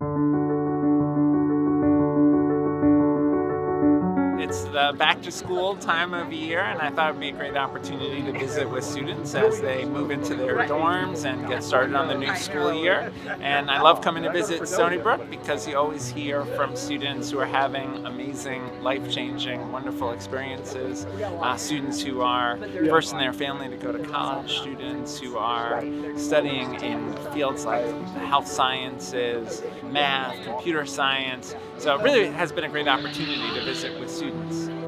thank you It's the back to school time of year, and I thought it would be a great opportunity to visit with students as they move into their dorms and get started on the new school year. And I love coming to visit Stony Brook because you always hear from students who are having amazing, life changing, wonderful experiences. Uh, students who are first in their family to go to college, students who are studying in fields like health sciences, math, computer science. So it really has been a great opportunity to visit with students.